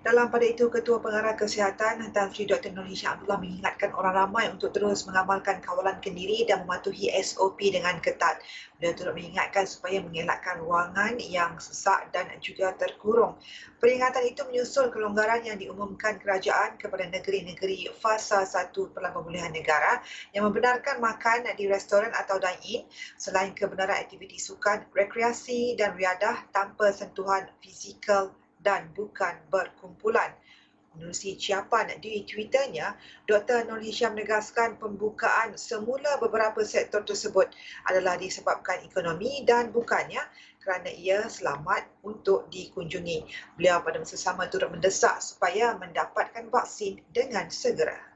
Dalam pada itu, Ketua Pengarah Kesihatan Tan Sri Dr. Hisham Abdullah mengingatkan orang ramai untuk terus mengamalkan kawalan kendiri dan mematuhi SOP dengan ketat. Beliau turut mengingatkan supaya mengelakkan ruangan yang sesak dan juga terkurung. Peringatan itu menyusul kelonggaran yang diumumkan kerajaan kepada negeri-negeri fasa 1 dalam pemulihan negara yang membenarkan makan di restoran atau dine-in selain kebenaran aktiviti sukan, rekreasi dan riadah tanpa sentuhan fizikal dan bukan berkumpulan. Menerusi ciapan di Twitternya, Dr. Nur Hisham menegaskan pembukaan semula beberapa sektor tersebut adalah disebabkan ekonomi dan bukannya kerana ia selamat untuk dikunjungi. Beliau pada masa sama turut mendesak supaya mendapatkan vaksin dengan segera.